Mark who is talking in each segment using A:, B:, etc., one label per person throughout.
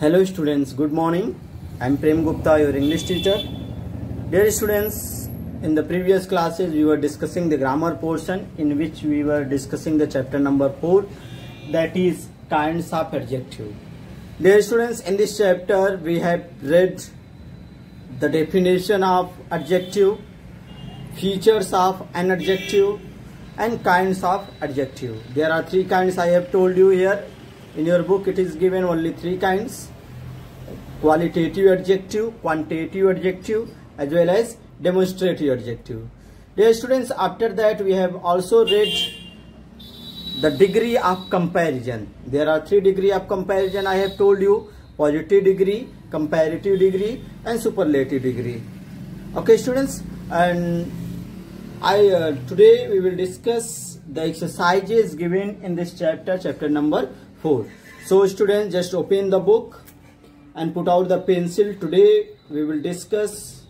A: Hello students, good morning. I am Prem Gupta, your English teacher. Dear students, in the previous classes we were discussing the grammar portion in which we were discussing the chapter number 4 that is kinds of adjective. Dear students, in this chapter we have read the definition of adjective, features of an adjective and kinds of adjective. There are three kinds I have told you here. In your book it is given only three kinds qualitative adjective, quantitative adjective as well as demonstrative adjective. Dear students, after that we have also read the degree of comparison. There are three degree of comparison I have told you positive degree, comparative degree and superlative degree. Okay students and I uh, today we will discuss the exercises given in this chapter chapter number 4. So students just open the book and put out the pencil. Today we will discuss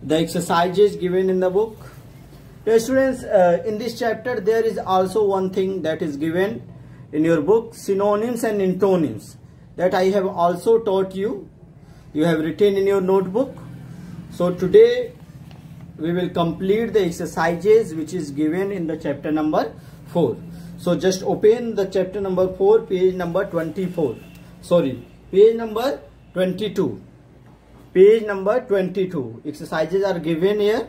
A: the exercises given in the book. Dear students, uh, in this chapter there is also one thing that is given in your book synonyms and antonyms that I have also taught you. You have written in your notebook. So today we will complete the exercises which is given in the chapter number 4. So just open the chapter number 4 page number 24. Sorry page number 22 page number 22 exercises are given here.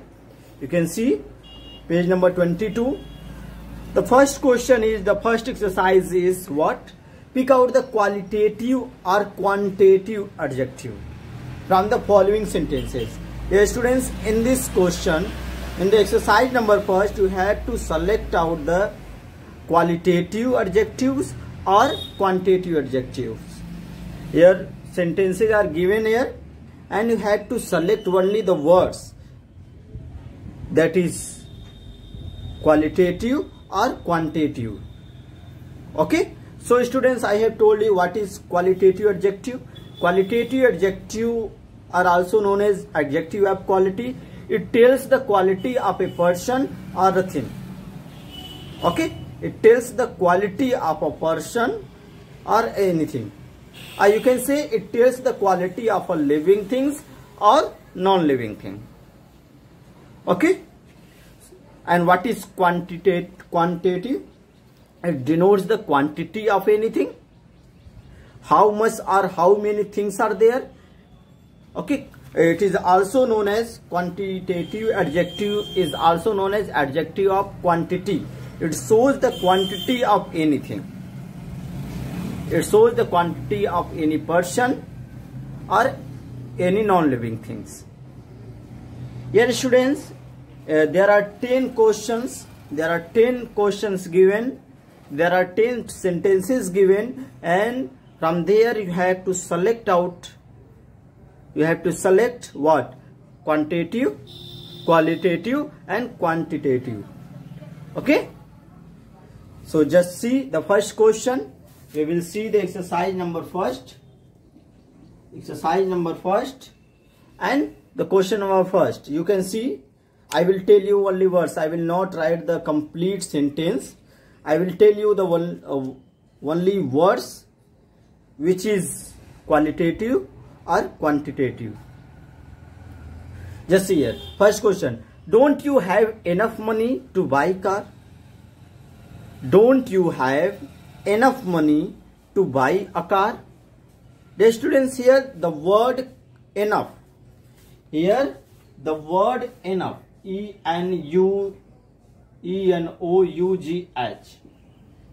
A: You can see page number 22 the first question is the first exercise is what? Pick out the qualitative or quantitative adjective from the following sentences. Dear students in this question in the exercise number first you have to select out the qualitative adjectives or quantitative adjectives. Here sentences are given here and you had to select only the words. That is qualitative or quantitative. Okay? So students i have told you what is qualitative adjective. Qualitative adjective are also known as adjective of quality. It tells the quality of a person or a thing. Okay it tells the quality of a person or anything. Or you can say it tells the quality of a living things or non-living thing. Okay? And what is quantitative quantitative it denotes the quantity of anything. How much or how many things are there. Okay? It is also known as quantitative adjective is also known as adjective of quantity it shows the quantity of anything it shows the quantity of any person or any non-living things. Here students, uh, there are 10 questions, there are 10 questions given, there are 10 sentences given and from there you have to select out, you have to select what? Quantitative, qualitative and quantitative. Okay? So just see the first question. We will see the exercise number first. Exercise number first. And the question number first. You can see I will tell you only words. I will not write the complete sentence. I will tell you the one uh, only words which is qualitative or quantitative. Just see here. First question. Don't you have enough money to buy car don't you have enough money to buy a car? The students here the word enough. Here the word enough. E N U E N O U G H.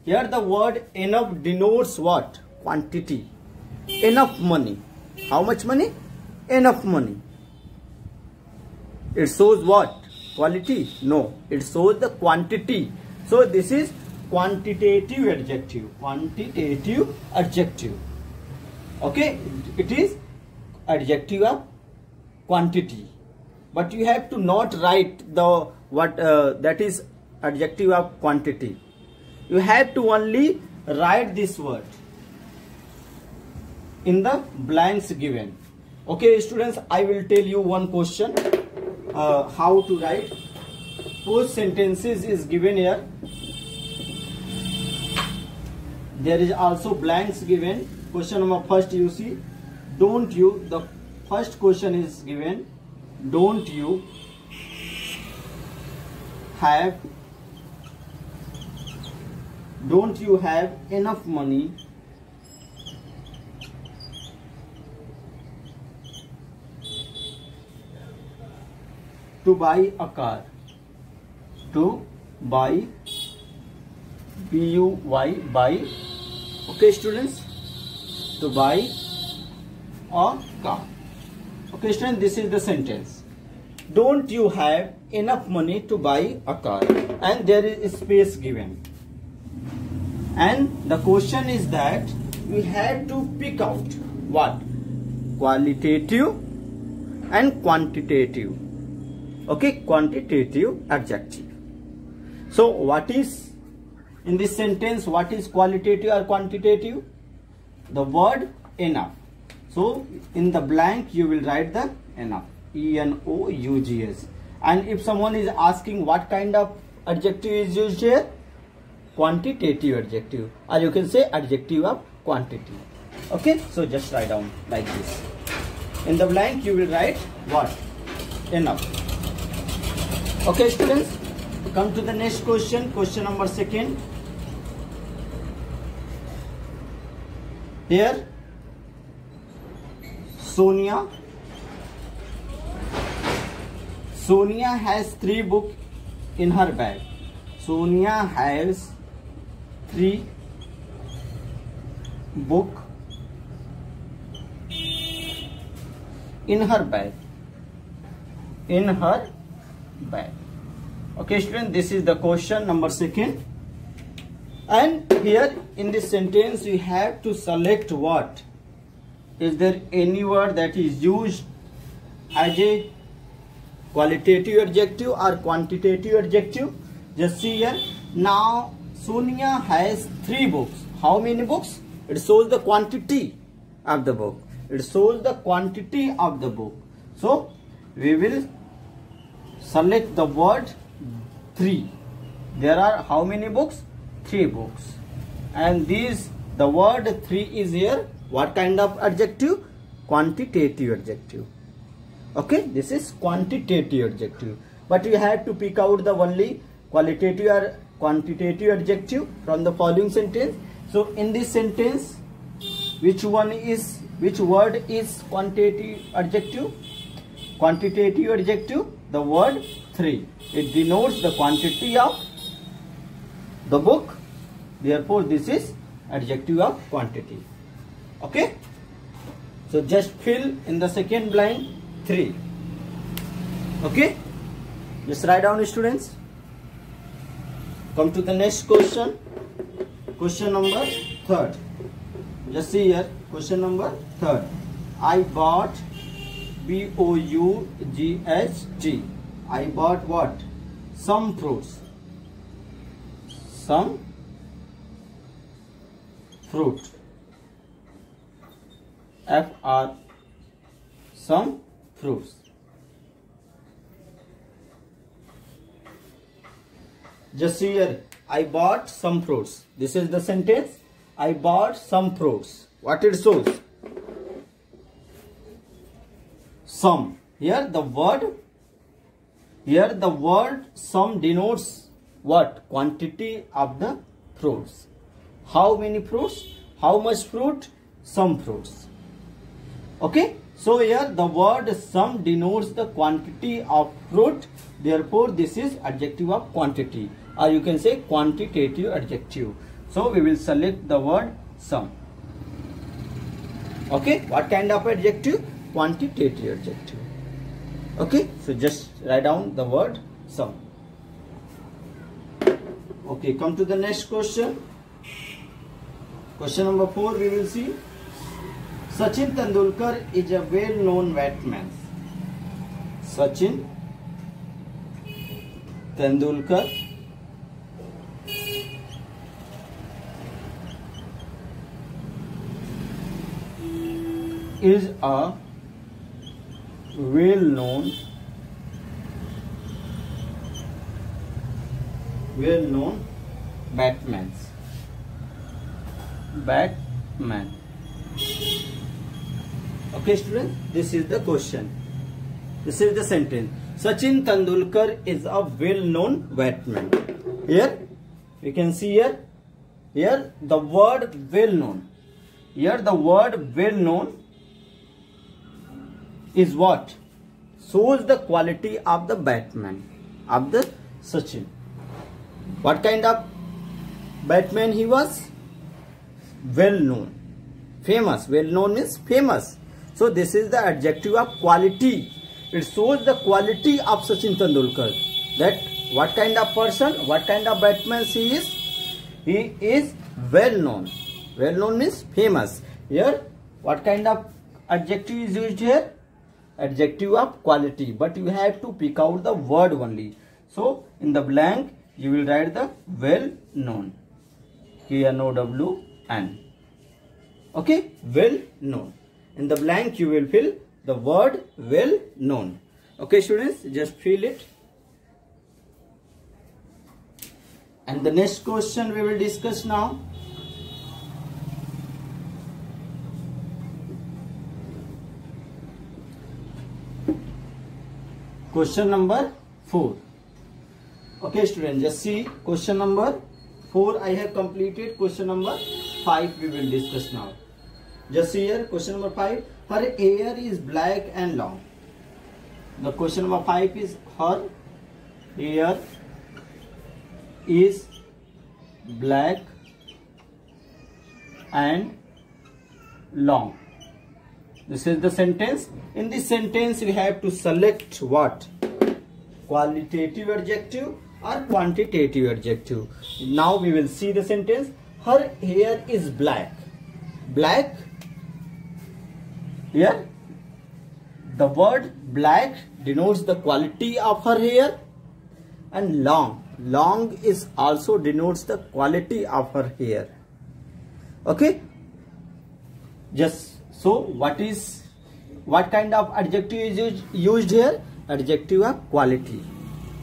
A: Here the word enough denotes what? Quantity. Enough money. How much money? Enough money. It shows what? Quality? No. It shows the quantity. So this is quantitative adjective quantitative adjective. Okay? It is adjective of quantity. But you have to not write the what uh, that is adjective of quantity. You have to only write this word in the blanks given. Okay students i will tell you one question. Uh, how to write? Post sentences is given here there is also blanks given. Question number first you see. Don't you the first question is given. Don't you have don't you have enough money? To buy a car. To buy b u y buy okay students? To buy a car. Okay students this is the sentence. Don't you have enough money to buy a car? And there is space given. And the question is that we had to pick out what? Qualitative and quantitative. Okay quantitative adjective. So what is in this sentence what is qualitative or quantitative? The word enough. So in the blank you will write the enough. E n o u g s and if someone is asking what kind of adjective is used here quantitative adjective. Or you can say adjective of quantity. Okay? So just write down like this. In the blank you will write what? Enough. Okay students? Come to the next question question number second here Sonia Sonia has three book in her bag Sonia has three book in her bag in her bag okay student this is the question number second and here in this sentence we have to select what? Is there any word that is used as a qualitative adjective or quantitative adjective? Just see here. Now Sonia has three books. How many books? It shows the quantity of the book. It shows the quantity of the book. So we will select the word 3 there are how many books 3 books. And these the word 3 is here what kind of adjective? Quantitative adjective. Okay this is quantitative adjective. But you have to pick out the only qualitative or quantitative adjective from the following sentence. So in this sentence which one is which word is quantitative adjective? Quantitative adjective the word 3 it denotes the quantity of the book therefore this is adjective of quantity. Okay? So just fill in the second line 3 okay? Just write down students. Come to the next question. Question number third. Just see here. Question number third. I bought B O U G H T. I bought what? Some fruits. Some fruit. F R some fruits. Just see here. I bought some fruits. This is the sentence. I bought some fruits. What it shows? some here the word here the word some denotes what quantity of the fruits how many fruits? How much fruit? Some fruits. Okay? So here the word some denotes the quantity of fruit. Therefore this is adjective of quantity. Or you can say quantitative adjective. So we will select the word some. Okay? What kind of adjective? Quantitative adjective. Okay? So just write down the word some. Okay come to the next question question number four we will see Sachin Tendulkar is a well known batman Sachin Tendulkar is a well known well known batman batman. Okay students this is the question. This is the sentence. Sachin tendulkar is a well known batsman here you can see here. Here the word well known here the word well known is what? Shows the quality of the batsman of the Sachin. What kind of batsman he was? Well known, famous. Well known is famous. So this is the adjective of quality. It shows the quality of Sachin Tendulkar. That what kind of person, what kind of batsman he is? He is well known. Well known means famous. Here, what kind of adjective is used here? Adjective of quality. But you have to pick out the word only. So, in the blank, you will write the well known. K-N-O-W-N. Okay, well known. In the blank, you will fill the word well known. Okay, students, just fill it. And the next question we will discuss now. Question number 4 okay students just see question number 4 i have completed question number 5 we will discuss now. Just here question number 5 her hair is black and long. The question number 5 is her hair is black and long. This is the sentence. In this sentence we have to select what? Qualitative adjective or quantitative adjective. Now we will see the sentence. Her hair is black. Black. Here, the word black denotes the quality of her hair and long. Long is also denotes the quality of her hair. Okay. Just so what is what kind of adjective is used here? Adjective of quality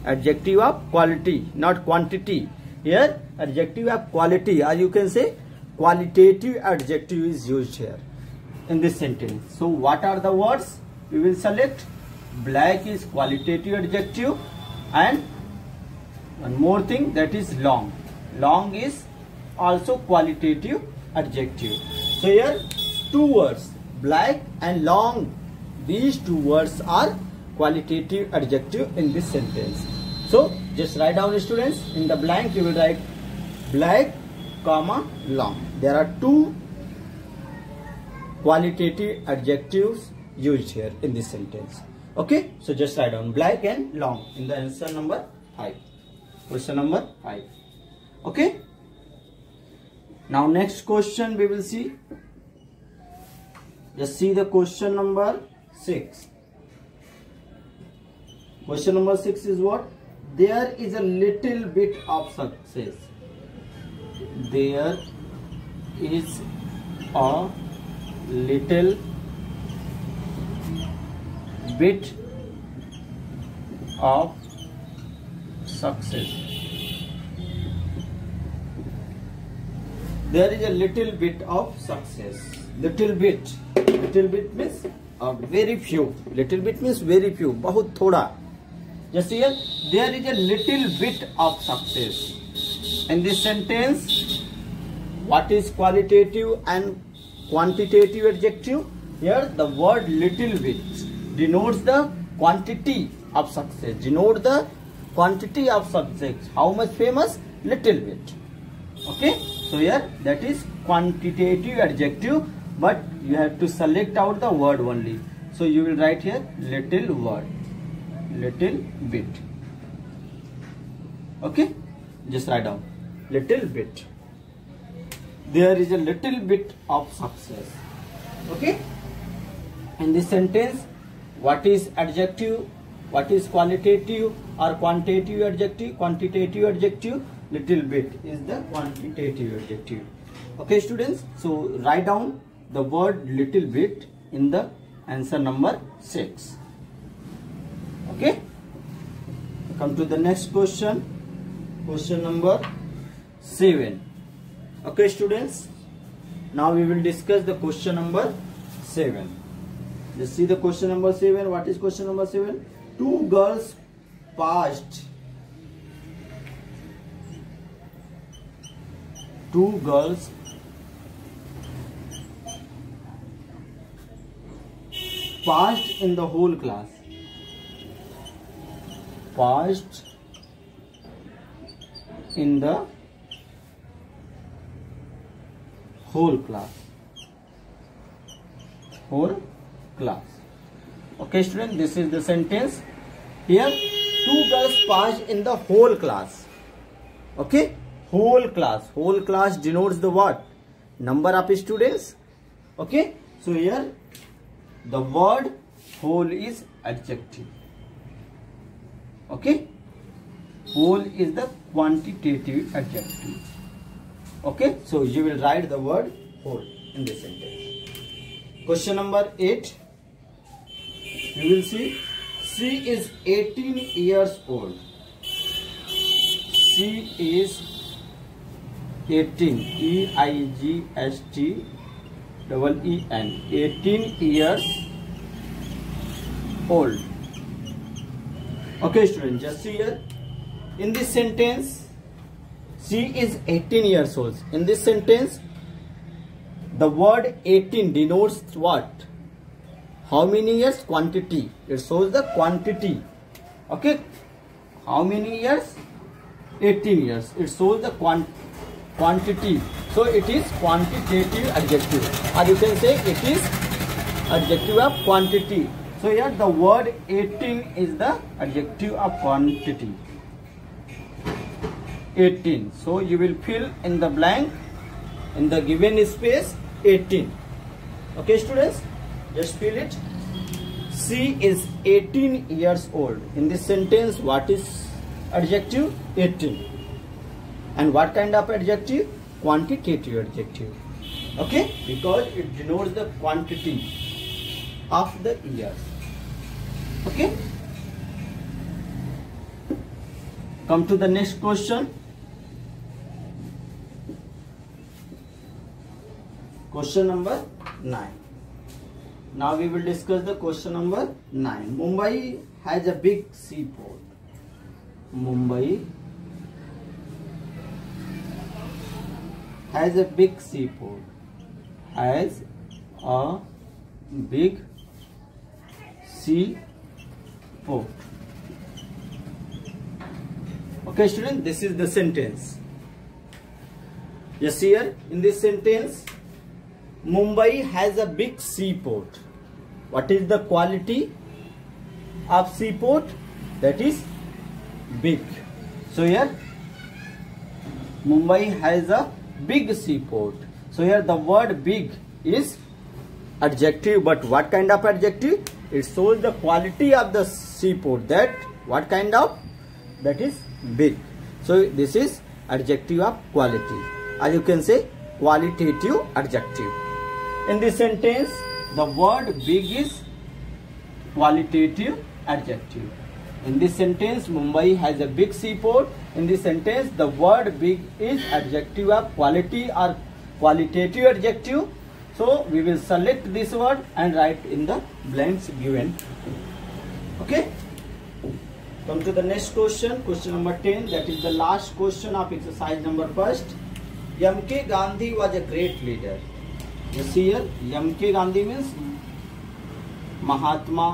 A: adjective of quality not quantity here adjective of quality or you can say qualitative adjective is used here in this sentence. So what are the words? We will select black is qualitative adjective and one more thing that is long. Long is also qualitative adjective. So here two words black and long. These two words are qualitative adjective in this sentence. So just write down students in the blank you will write black comma long. There are two qualitative adjectives used here in this sentence. Okay, so just write down black and long in the answer number 5. Question number 5. Okay. Now next question we will see. Just see the question number 6. Question number 6 is what? there is a little bit of success there is a little bit of success there is a little bit of success little bit little bit means a very few little bit means very few बहुत थोड़ा here there is a little bit of success in this sentence what is qualitative and quantitative adjective? Here the word little bit denotes the quantity of success denote the quantity of success how much famous? Little bit. Okay? So here that is quantitative adjective but you have to select out the word only. So you will write here little word little bit. Okay? Just write down little bit. There is a little bit of success. Okay? In this sentence what is adjective what is qualitative or quantitative adjective quantitative adjective little bit is the quantitative adjective. Okay students? So write down the word little bit in the answer number 6 okay? Come to the next question. Question number 7 okay students now we will discuss the question number 7 just see the question number 7 what is question number 7 two girls passed two girls passed in the whole class passed in the whole class. Whole class. Okay student this is the sentence. Here two girls passed in the whole class. Okay? Whole class. Whole class denotes the what? Number of students. Okay? So here the word whole is adjective. Okay? Whole is the quantitative adjective okay so you will write the word whole in this sentence. Question number 8 you will see she is 18 years old. She is 18 e i g s t double e n 18 years old. Okay student just see here. In this sentence she is 18 years old. In this sentence the word 18 denotes what? How many years? Quantity. It shows the quantity. Okay? How many years? 18 years. It shows the quant quantity. So it is quantitative adjective. Or you can say it is adjective of quantity. So here the word 18 is the adjective of quantity 18 so you will fill in the blank in the given space 18 okay students? Just fill it. She is 18 years old. In this sentence what is adjective? 18 and what kind of adjective? Quantitative adjective. Okay? Because it denotes the quantity of the years. Okay? Come to the next question question number 9 now we will discuss the question number 9 mumbai has a big seaport. Mumbai has a big seaport. Has a big seaport. Okay student this is the sentence. Yes here in this sentence mumbai has a big seaport. What is the quality of seaport? That is big. So here mumbai has a big seaport. So here the word big is adjective but what kind of adjective? It shows the quality of the seaport. That what kind of? That is big. So this is adjective of quality. Or you can say qualitative adjective in this sentence the word big is qualitative adjective. In this sentence mumbai has a big seaport. In this sentence the word big is adjective of quality or qualitative adjective. So we will select this word and write in the blanks given. Okay? Come to the next question question number 10 that is the last question of exercise number first. Mk gandhi was a great leader see M K Gandhi means Mahatma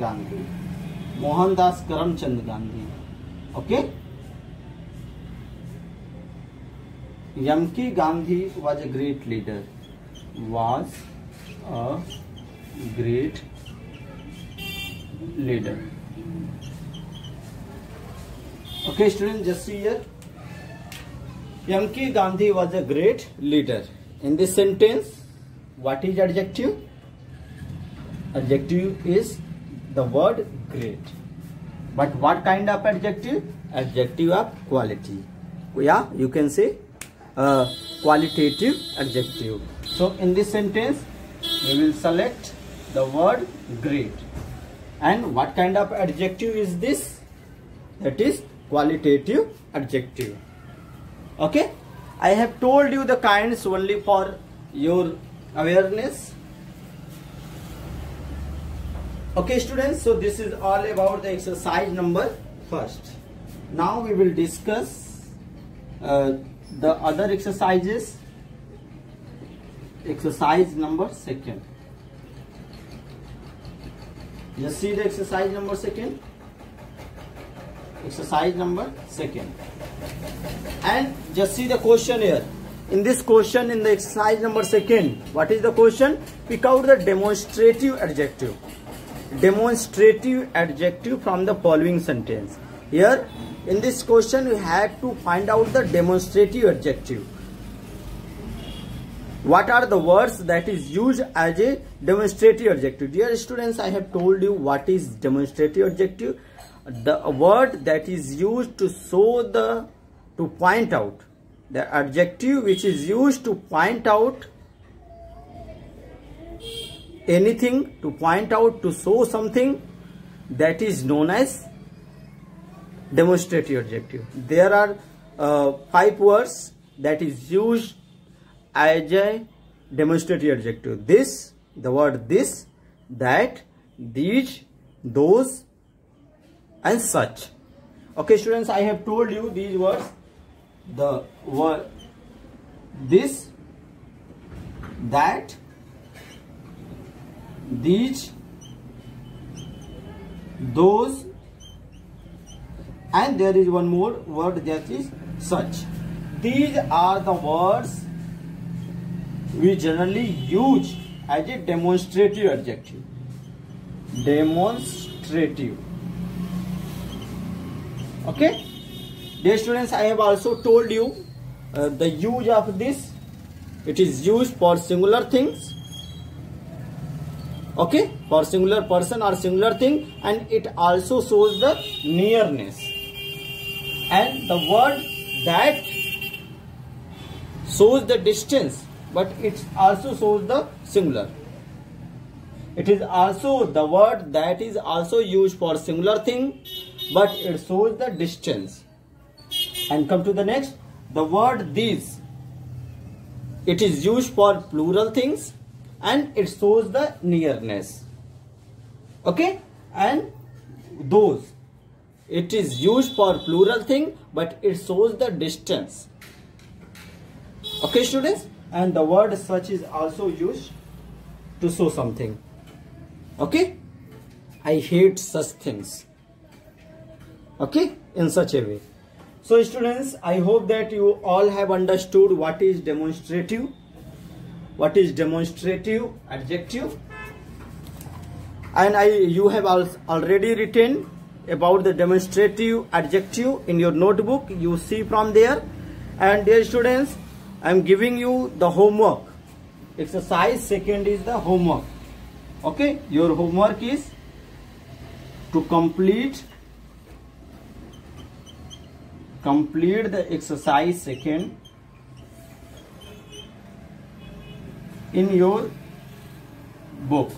A: Gandhi Mohandas Karamchand Gandhi okay M K Gandhi was a great leader was a great leader okay student just M K Gandhi was a great leader in this sentence what is adjective? Adjective is the word great. But what kind of adjective? Adjective of quality. Yeah you can say uh, qualitative adjective. So in this sentence we will select the word great. And what kind of adjective is this? That is qualitative adjective. Okay i have told you the kinds only for your awareness. Okay students so this is all about the exercise number first. Now we will discuss uh, the other exercises. Exercise number second. Just see the exercise number second exercise number second. And just see the question here. In this question in the exercise number second what is the question? Pick out the demonstrative adjective. Demonstrative adjective from the following sentence. Here in this question we had to find out the demonstrative adjective. What are the words that is used as a demonstrative adjective? Dear students i have told you what is demonstrative adjective the word that is used to show the to point out the adjective which is used to point out anything to point out to show something that is known as demonstrative adjective. There are uh, five words that is used as a demonstrative adjective. This the word this that these those and such. Okay students i have told you these words. The word this that these those and there is one more word that is such. These are the words we generally use as a demonstrative adjective. Demonstrative okay? Dear students i have also told you uh, the use of this. It is used for singular things. Okay? For singular person or singular thing. And it also shows the nearness. And the word that shows the distance but it also shows the singular. It is also the word that is also used for singular thing but it shows the distance. And come to the next. The word these. It is used for plural things. And it shows the nearness. Okay? And those. It is used for plural thing but it shows the distance. Okay students? And the word such is also used to show something. Okay? I hate such things okay? In such a way. So students i hope that you all have understood what is demonstrative what is demonstrative adjective. And i you have already written about the demonstrative adjective in your notebook. You see from there. And dear students i am giving you the homework. Exercise second is the homework. Okay? Your homework is to complete complete the exercise second. In your book.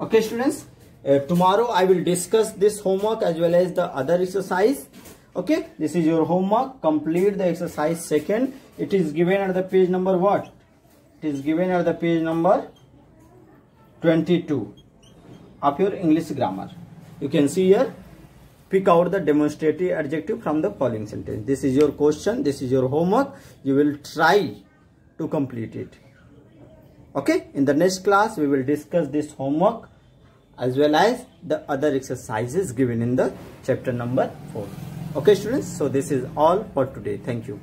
A: Okay students? Uh, tomorrow i will discuss this homework as well as the other exercise. Okay this is your homework. Complete the exercise second. It is given at the page number what? It is given at the page number 22 of your english grammar. You can see here pick out the demonstrative adjective from the following sentence. This is your question. This is your homework. You will try to complete it. Okay? In the next class we will discuss this homework as well as the other exercises given in the chapter number 4 okay students? So this is all for today. Thank you